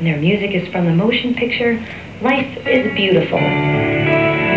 and their music is from the motion picture Life is Beautiful.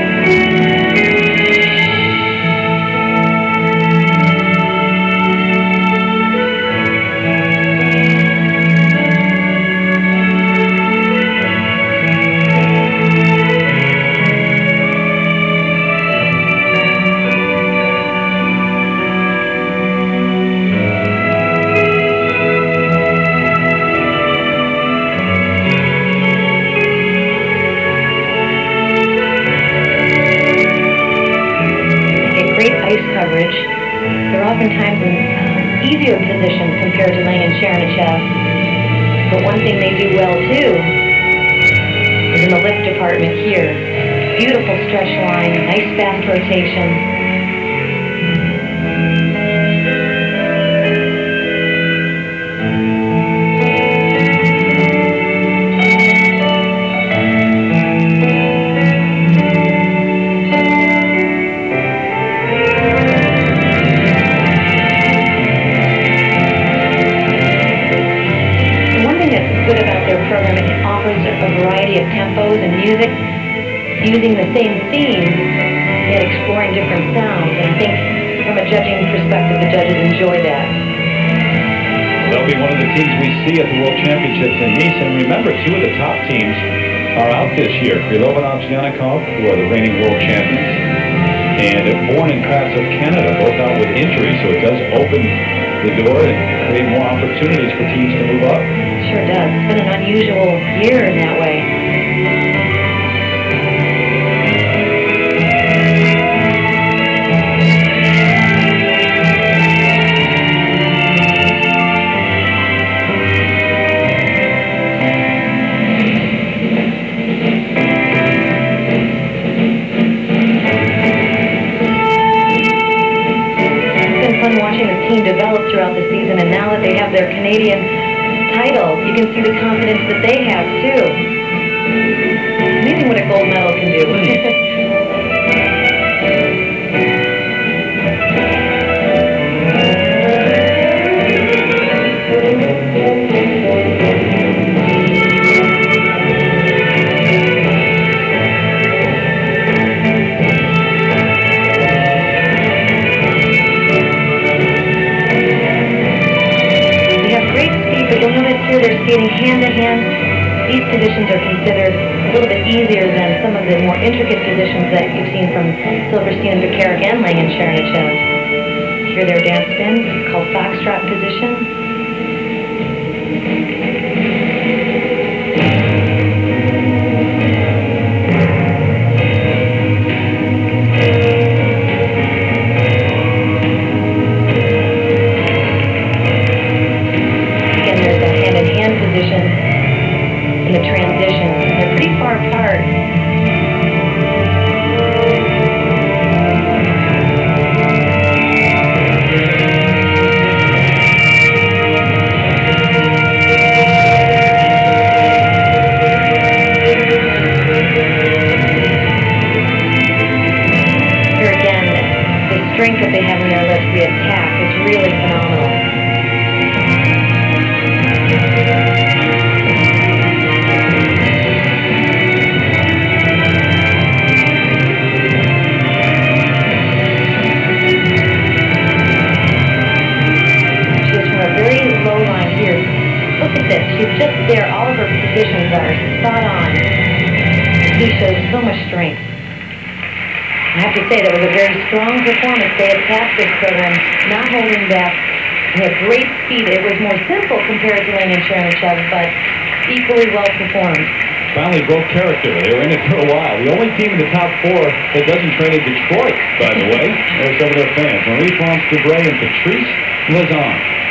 Compared to Lang and Tchernyshev. But one thing they do well too is in the lift department here. Beautiful stretch line, nice fast rotation. Tempos and music using the same theme, yet exploring different sounds. And I think from a judging perspective, the judges enjoy that. They'll be one of the teams we see at the World Championships in Nice. And remember, two of the top teams are out this year. Krylov and Ovsyannikov, who are the reigning world champions, and Bourne and Kravtsov of Canada, both out with injuries. So it does open the door and create more opportunities for teams to move up. Sure does. It's been an unusual year in that way. Team developed throughout the season, and now that they have their Canadian title, you can see the confidence that they have, too. Amazing what a gold medal can do. they're skating hand-to-hand, these positions are considered a little bit easier than some of the more intricate positions that you've seen from Silverstein and Pekarek and Lang and Tchernyshev. Here their dance spin, called foxtrot position. Strength that they have in their lips, the attack, is really phenomenal. Here. Look at this. She's just there. All of her positions are spot on. He shows so much strength. I have to say that was a very strong performance. They attacked this program, not holding back. They had great speed. It was more simple compared to Lang and Tchernyshev, but equally well performed. Finally broke character. They were in it for a while. The only team in the top four that doesn't train in Detroit, by the way. There's some of their fans. Marie-France Dubreuil and Patrice Lauzon.